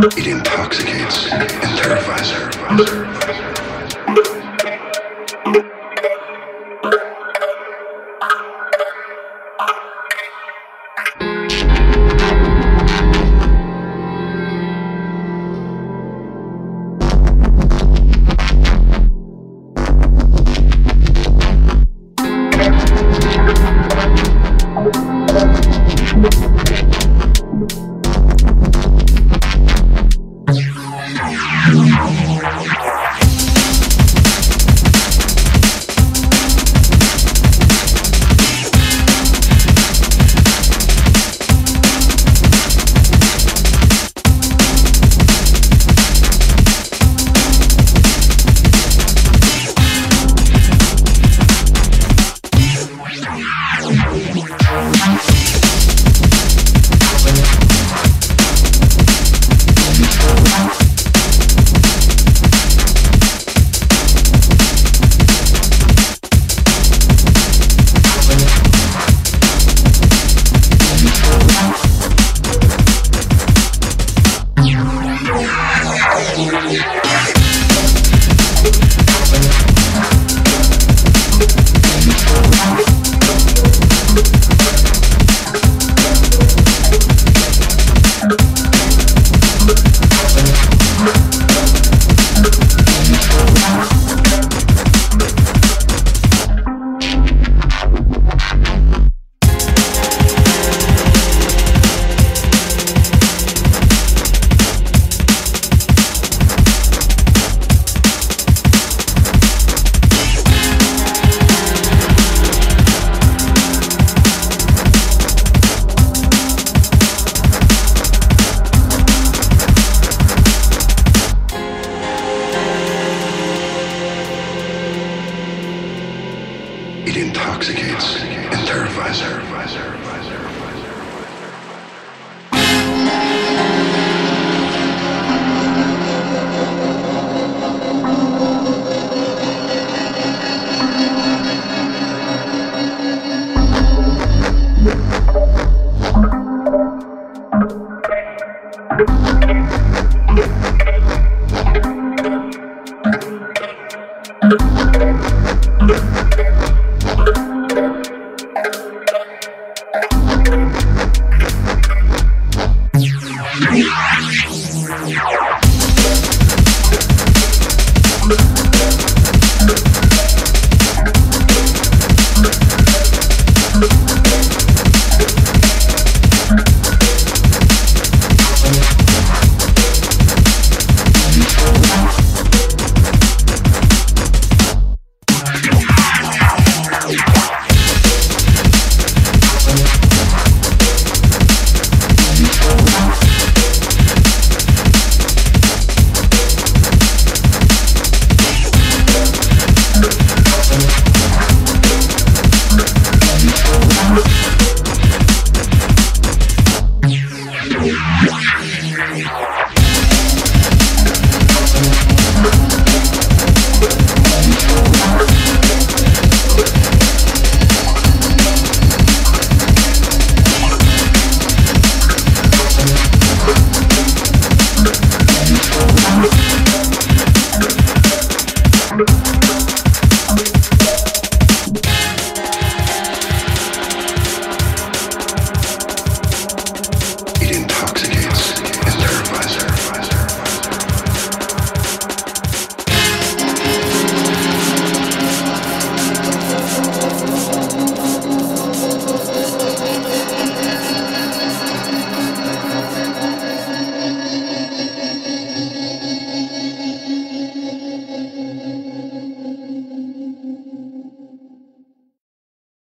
It intoxicates and terrifies her. Intoxicates and terrifies her. Thank Yeah.